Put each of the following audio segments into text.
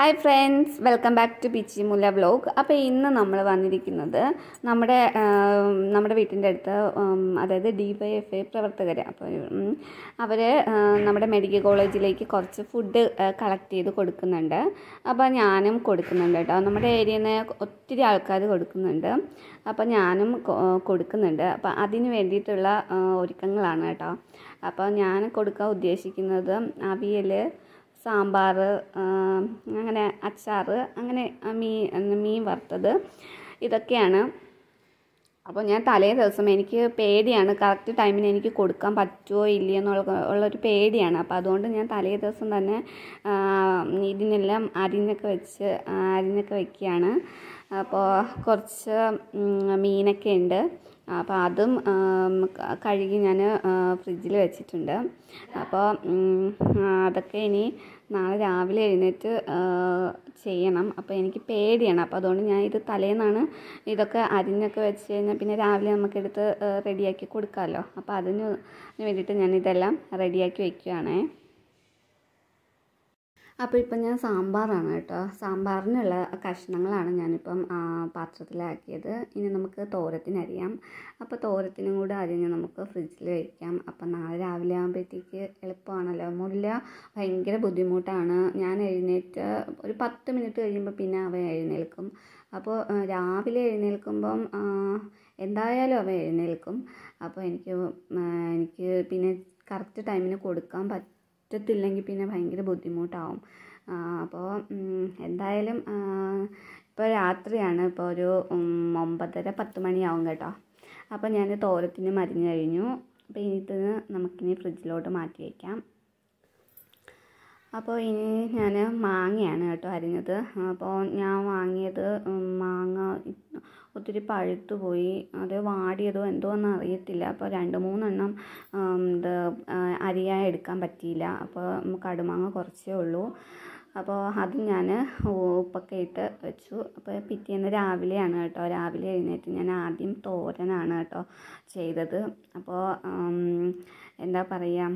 Hi friends welcome back to Pichi Mulla vlog അപ്പോൾ ഇന്ന് നമ്മൾ വന്നിരിക്കുന്നത് നമ്മുടെ നമ്മുടെ വീട്ടിന്റെ അടുത്ത് അതായത് ഡി വൈ എഫ് ഐ പ്രവർത്തകർ അപ്പോൾ അവർ നമ്മുടെ മെഡിക്കൽ കോളേജിലേക്ക് കുറച്ച് ഫുഡ് കളക്ട് ചെയ്ത് കൊടുക്കുന്നുണ്ട്. അപ്പോൾ ഞാനും കൊടുക്കുന്നുണ്ട് കേട്ടോ. നമ്മുടെ ഏരിയയിൽ നിന്ന് ഒത്തിരി ആൾക്കാർ കൊടുക്കുന്നുണ്ട്. അപ്പോൾ ഞാനും കൊടുക്കുന്നുണ്ട്. അപ്പോൾ അതിന് വേണ്ടിയിട്ടുള്ള ഒരുക്കങ്ങളാണ് കേട്ടോ. അപ്പോൾ ഞാൻ കൊടുക്കാൻ ഉദ്ദേശിക്കുന്നത് അവിയൽ സാമ്പാർ അങ്ങനെ അച്ചാർ അങ്ങനെ മീൻ മീൻ വറുത്തത്. ഇതൊക്കെയാണ്. അപ്പോൾ ഞാൻ തലേ ദിവസം എനിക്ക് പേടിയാണ്. കറക്റ്റ് ടൈമിന് എനിക്ക് കൊടുക്കാൻ പറ്റുമോ ഇല്ലയോ എന്നുള്ള ഉള്ളൊരു പേടിയാണ്. അപ്പോൾ അതുകൊണ്ട് ഞാൻ തലേ ദിവസം തന്നെ ഇതിനെല്ലാം അരിഞ്ഞൊക്കെ വെച്ച് അരിഞ്ഞൊക്കെ വെക്കുകയാണ്. അപ്പോൾ കുറച്ച് മീനൊക്കെ ഉണ്ട്. അപ്പോൾ അതും കഴുകി ഞാൻ ഫ്രിഡ്ജിൽ വെച്ചിട്ടുണ്ട്. അപ്പോൾ അതൊക്കെ ഇനി നാളെ രാവിലെ എഴുന്നേറ്റ് ചെയ്യണം. അപ്പോൾ എനിക്ക് പേടിയാണ്. അപ്പോൾ അതുകൊണ്ട് ഞാൻ ഇത് തലേന്നാണ് ഇതൊക്കെ അരിഞ്ഞൊക്കെ വെച്ച് കഴിഞ്ഞാൽ പിന്നെ രാവിലെ നമുക്കെടുത്ത് റെഡിയാക്കി കൊടുക്കാമല്ലോ അപ്പോൾ അതിന് വേണ്ടിയിട്ട് ഞാൻ ഇതെല്ലാം റെഡിയാക്കി വെക്കുകയാണേ അപ്പോൾ ഇപ്പം ഞാൻ സാമ്പാറാണ് കേട്ടോ. സാമ്പാറിനുള്ള കഷ്ണങ്ങളാണ് ഞാനിപ്പം പാത്രത്തിലാക്കിയത്. ഇനി നമുക്ക് തോരത്തിനരിയാം അപ്പോൾ തോരത്തിനും കൂടെ അരിഞ്ഞ് നമുക്ക് ഫ്രിഡ്ജിൽ വയ്ക്കാം അപ്പം നാളെ രാവിലെ ആകുമ്പോഴത്തേക്ക് എളുപ്പമാണല്ലോ. മുല്ല ഭയങ്കര ബുദ്ധിമുട്ടാണ്. ഞാൻ എഴുന്നേറ്റ് ഒരു പത്ത് മിനിറ്റ് കഴിയുമ്പോൾ പിന്നെ അവൻ എഴുന്നേൽക്കും. അപ്പോൾ രാവിലെ എഴുന്നേൽക്കുമ്പം എന്തായാലും അവൻ എഴുന്നേൽക്കും. അപ്പോൾ എനിക്ക് എനിക്ക് പിന്നെ കറക്റ്റ് ടൈമിന് കൊടുക്കാൻ പറ്റും പറ്റത്തില്ലെങ്കിൽ പിന്നെ ഭയങ്കര ബുദ്ധിമുട്ടാവും. അപ്പോൾ എന്തായാലും ഇപ്പോൾ രാത്രിയാണ്. ഇപ്പോൾ ഒരു ഒമ്പതര പത്ത് മണിയാവും കേട്ടോ. അപ്പോൾ ഞാൻ തോരത്തിന് മരിഞ്ഞു കഴിഞ്ഞു. അപ്പോൾ ഇനി ഇത് നമുക്കിനി ഫ്രിഡ്ജിലോട്ട് മാറ്റി വയ്ക്കാം അപ്പോൾ ഇനി ഞാൻ മാങ്ങയാണ് കേട്ടോ അരിഞ്ഞത്. അപ്പോൾ ഞാൻ വാങ്ങിയത് മാങ്ങ ഒത്തിരി പഴുത്തു പോയി അത് വാടിയതോ എന്തോ എന്ന് അറിയത്തില്ല. അപ്പോൾ രണ്ട് മൂന്നെണ്ണം ഇത് അരിയായി എടുക്കാൻ പറ്റിയില്ല. അപ്പോൾ കടുമാങ്ങ കുറച്ചേ ഉള്ളൂ. അപ്പോൾ അത് ഞാൻ ഉപ്പൊക്കെ ഇട്ട് വെച്ചു. അപ്പോൾ പിറ്റേന്ന് രാവിലെയാണ് കേട്ടോ. രാവിലെ എഴുന്നേറ്റ് ഞാൻ ആദ്യം തോരനാണ് കേട്ടോ ചെയ്തത്. അപ്പോൾ എന്താ പറയുക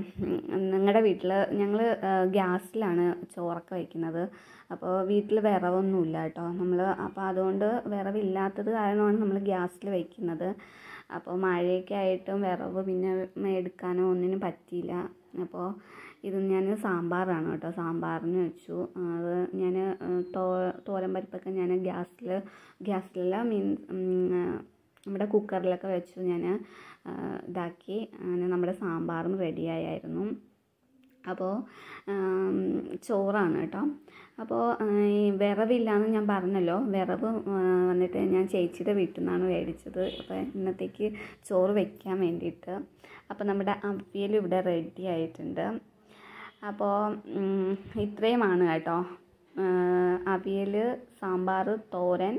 നിങ്ങളുടെ വീട്ടിൽ ഞങ്ങൾ ഗ്യാസിലാണ് ചോറൊക്കെ വയ്ക്കുന്നത്. അപ്പോൾ വീട്ടിൽ വിറവൊന്നുമില്ല കേട്ടോ നമ്മൾ. അപ്പോൾ അതുകൊണ്ട് വിറവില്ലാത്തത് കാരണമാണ് നമ്മൾ ഗ്യാസിൽ വയ്ക്കുന്നത്. അപ്പോൾ മഴയൊക്കെ ആയിട്ടും വിറവ് പിന്നെ എടുക്കാനോ ഒന്നിനും പറ്റിയില്ല. അപ്പോൾ ഇത് ഞാൻ സാമ്പാറാണ് കേട്ടോ. സാമ്പാറിന് വെച്ചു. അത് ഞാൻ തോ തോരൻ പരിപ്പൊക്കെ ഞാൻ ഗ്യാസിൽ ഗ്യാസിലല്ല മീൻസ് നമ്മുടെ കുക്കറിലൊക്കെ വെച്ചു ഞാൻ ഇതാക്കി. അങ്ങനെ നമ്മുടെ സാമ്പാറും റെഡിയായിരുന്നു അപ്പോൾ ചോറാണ് കേട്ടോ. അപ്പോൾ ഈ വിറവില്ലാന്ന് ഞാൻ പറഞ്ഞല്ലോ. വിറവ് വന്നിട്ട് ഞാൻ ചേച്ചിയുടെ വീട്ടിൽ നിന്നാണ് മേടിച്ചത്. അപ്പോൾ ഇന്നത്തേക്ക് ചോറ് വെക്കാൻ വേണ്ടിയിട്ട്. അപ്പോൾ നമ്മുടെ അവിയൽ ഇവിടെ റെഡി ആയിട്ടുണ്ട്. അപ്പോൾ ഇത്രയുമാണ് കേട്ടോ. അവിയൽ സാമ്പാർ തോരൻ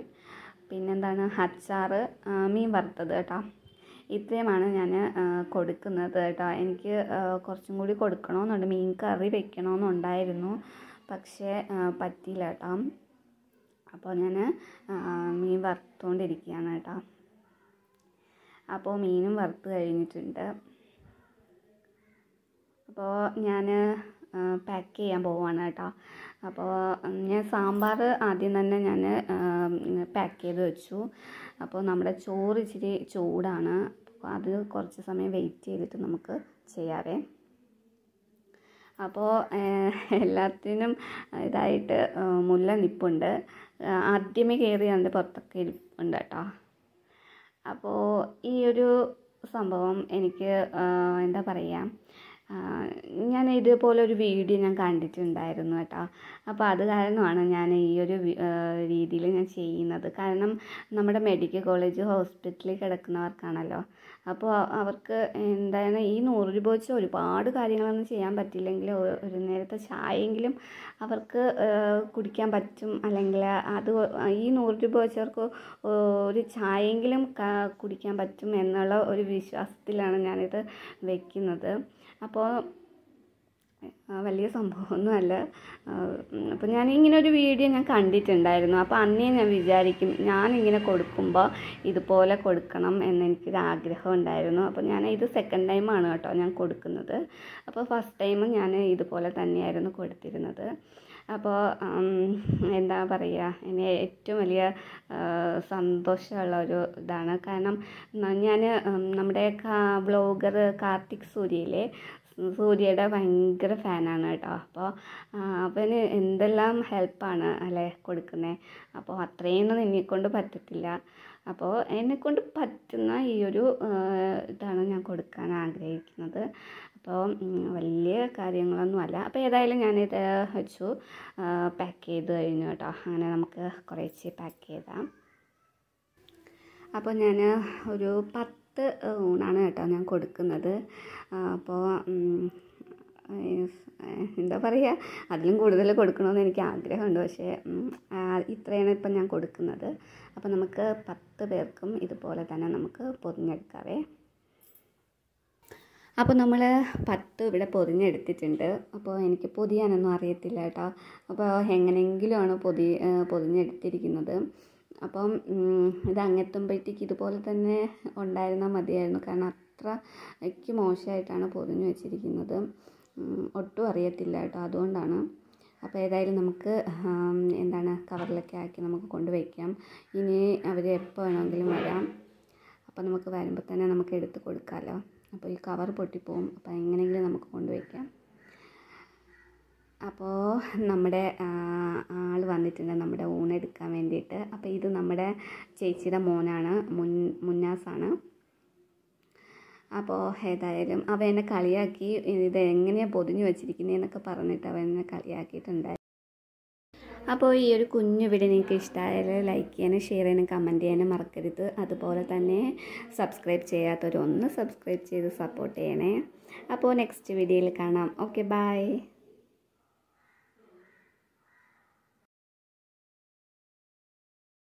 പിന്നെന്താണ് അച്ചാർ ആ, മീൻ വറുത്തത് കേട്ടോ. ഇത്രയുമാണ് ഞാൻ കൊടുക്കുന്നത് കേട്ടോ. എനിക്ക് കുറച്ചും കൂടി കൊടുക്കണമെന്നുണ്ട്. മീൻ കറി വെക്കണമെന്നുണ്ടായിരുന്നു. പക്ഷേ പറ്റിയില്ല കേട്ടോ. അപ്പോൾ ഞാൻ മീൻ വറുത്തുകൊണ്ടിരിക്കുകയാണ് കേട്ടോ. അപ്പോൾ മീനും വറുത്ത് കഴിഞ്ഞിട്ടുണ്ട്. അപ്പോൾ ഞാൻ പാക്ക് ചെയ്യാൻ പോവാണ് കേട്ടോ. അപ്പോൾ ഞാൻ സാമ്പാർ ആദ്യം തന്നെ ഞാൻ പാക്ക് ചെയ്ത് വെച്ചു. അപ്പോൾ നമ്മുടെ ചോറ് ഇച്ചിരി ചൂടാണ്. അപ്പോൾ അത് കുറച്ച് സമയം വെയിറ്റ് ചെയ്തിട്ട് നമുക്ക് ചെയ്യാവേ. അപ്പോൾ എല്ലാത്തിനും ഇതായിട്ട് മുല്ല നിപ്പുണ്ട്. ആദ്യമേ കയറി അതിന്റെ പുറത്തൊക്കെ ഇരിപ്പുണ്ട് കേട്ടോ. അപ്പോൾ ഈ ഒരു സംഭവം എനിക്ക് എന്താ പറയുക ഞാൻ ഇതുപോലെ ഒരു വീഡിയോ ഞാൻ കണ്ടിട്ടുണ്ടായിരുന്നു കേട്ടോ. അപ്പോൾ അത് കാരണമാണ് ഞാൻ ഈ ഒരു രീതിയിൽ ഞാൻ ചെയ്യുന്നത്. കാരണം നമ്മുടെ മെഡിക്കൽ കോളേജ് ഹോസ്പിറ്റലിൽ കിടക്കുന്നവർക്കാണല്ലോ. അപ്പോൾ അവർക്ക് എന്താണ് ഈ നൂറ് രൂപ വെച്ച് ഒരുപാട് കാര്യങ്ങളൊന്നും ചെയ്യാൻ പറ്റില്ലെങ്കിൽ ഒരു നേരത്തെ ചായയെങ്കിലും അവർക്ക് കുടിക്കാൻ പറ്റും. അല്ലെങ്കിൽ അത് ഈ നൂറ് രൂപ വെച്ചവർക്ക് ഒരു ചായയെങ്കിലും കുടിക്കാൻ പറ്റും എന്നുള്ള ഒരു വിശ്വാസത്തിലാണ് ഞാനിത് വെക്കുന്നത്. അപ്പോൾ ആ, വലിയ സംഭവമൊന്നുമല്ല. അപ്പോൾ ഞാൻ ഇങ്ങനെ ഒരു വീഡിയോ ഞാൻ കണ്ടിട്ടുണ്ടായിരുന്നു. അപ്പോൾ അന്നേ ഞാൻ വിചാരിക്കും ഞാനിങ്ങനെ കൊടുക്കുമ്പോൾ ഇതുപോലെ കൊടുക്കണം എന്നെനിക്കൊരു ആഗ്രഹം ഉണ്ടായിരുന്നു. അപ്പോൾ ഞാൻ ഇത് സെക്കൻഡ് ടൈമാണ് കേട്ടോ ഞാൻ കൊടുക്കുന്നത്. അപ്പോൾ ഫസ്റ്റ് ടൈം ഞാൻ ഇതുപോലെ തന്നെയായിരുന്നു കൊടുത്തിരുന്നത്. അപ്പോൾ എന്താ പറയുക എന്നെ ഏറ്റവും വലിയ സന്തോഷമുള്ള ഒരു ഇതാണ്. കാരണം ഞാൻ നമ്മുടെ ബ്ലോഗർ കാർത്തിക് സൂര്യയിലെ സൂര്യയുടെ ഭയങ്കര ഫാനാണ് കേട്ടോ. അപ്പോൾ അവന് എന്തെല്ലാം ഹെൽപ്പാണ് അല്ലേ കൊടുക്കുന്നത് അപ്പോൾ അത്രയൊന്നും എന്നെക്കൊണ്ട് പറ്റത്തില്ല. അപ്പോൾ എന്നെക്കൊണ്ട് പറ്റുന്ന ഈ ഒരു ഇതാണ് ഞാൻ കൊടുക്കാൻ ആഗ്രഹിക്കുന്നത്. അപ്പോൾ വലിയ കാര്യങ്ങളൊന്നുമല്ല അപ്പോൾ ഏതായാലും ഞാനിത് വെച്ചു. പാക്ക് ചെയ്ത് കഴിഞ്ഞു കേട്ടോ. അങ്ങനെ നമുക്ക് കുറേശ്ശെ പാക്ക് ചെയ്താം. അപ്പോൾ ഞാൻ ഒരു പത്ത് ഊണാണ് കേട്ടോ ഞാൻ കൊടുക്കുന്നത്. അപ്പോൾ എന്താ പറയുക അതിലും കൂടുതൽ കൊടുക്കണമെന്ന് എനിക്ക് ആഗ്രഹമുണ്ട്. പക്ഷേ ഇത്രയാണ് ഇപ്പം ഞാൻ കൊടുക്കുന്നത്. അപ്പോൾ നമുക്ക് പത്ത് പേർക്കും ഇതുപോലെ തന്നെ നമുക്ക് പൊതിഞ്ഞെടുക്കാവേ. അപ്പോൾ നമ്മൾ പത്ത് ഇവിടെ പൊതിഞ്ഞെടുത്തിട്ടുണ്ട്. അപ്പോൾ എനിക്ക് പൊതിയാനൊന്നും അറിയത്തില്ല കേട്ടോ. അപ്പോൾ എങ്ങനെയെങ്കിലുമാണ് പൊതി പൊതിഞ്ഞെടുത്തിരിക്കുന്നത്. അപ്പം ഇത് അങ്ങെത്തുമ്പോഴത്തേക്ക് ഇതുപോലെ തന്നെ ഉണ്ടായിരുന്നാൽ മതിയായിരുന്നു. കാരണം അത്ര എനിക്ക് മോശമായിട്ടാണ് പൊതിഞ്ഞു വെച്ചിരിക്കുന്നത്. ഒട്ടും അറിയത്തില്ല കേട്ടോ. അതുകൊണ്ടാണ്. അപ്പോൾ ഏതായാലും നമുക്ക് എന്താണ് കവറിലൊക്കെ ആക്കി നമുക്ക് കൊണ്ടുവയ്ക്കാം ഇനി അവർ എപ്പോൾ വേണമെങ്കിലും വരാം. അപ്പോൾ നമുക്ക് വരുമ്പോൾ തന്നെ നമുക്ക് എടുത്ത് കൊടുക്കാമല്ലോ അപ്പോൾ ഈ കവർ പൊട്ടിപ്പോവും. അപ്പോൾ എങ്ങനെയെങ്കിലും നമുക്ക് കൊണ്ടുവയ്ക്കാം അപ്പോൾ നമ്മുടെ ആൾ വന്നിട്ടുണ്ട് നമ്മുടെ ഊണെടുക്കാൻ വേണ്ടിയിട്ട്. അപ്പോൾ ഇത് നമ്മുടെ ചേച്ചിയുടെ മോനാണ് മുൻ മുന്നാസാണ്. അപ്പോൾ ഏതായാലും അവ എന്നെ കളിയാക്കി ഇത് എങ്ങനെയാണ് പൊതിഞ്ഞു വച്ചിരിക്കുന്നതെന്നൊക്കെ പറഞ്ഞിട്ട് അവൻ എന്നെ കളിയാക്കിയിട്ടുണ്ടായിരുന്നു അപ്പോൾ ഈ ഒരു കുഞ്ഞു വീഡിയോ നിങ്ങൾക്ക് ഇഷ്ടമായാൽ ലൈക്ക് ചെയ്യാനും ഷെയർ ചെയ്യാനും കമന്റ് ചെയ്യാനും മറക്കരുത്. അതുപോലെ തന്നെ സബ്സ്ക്രൈബ് ചെയ്യാത്തവരൊന്ന് സബ്സ്ക്രൈബ് ചെയ്ത് സപ്പോർട്ട് ചെയ്യണേ. അപ്പോൾ നെക്സ്റ്റ് വീഡിയോയിൽ കാണാം. Okay bye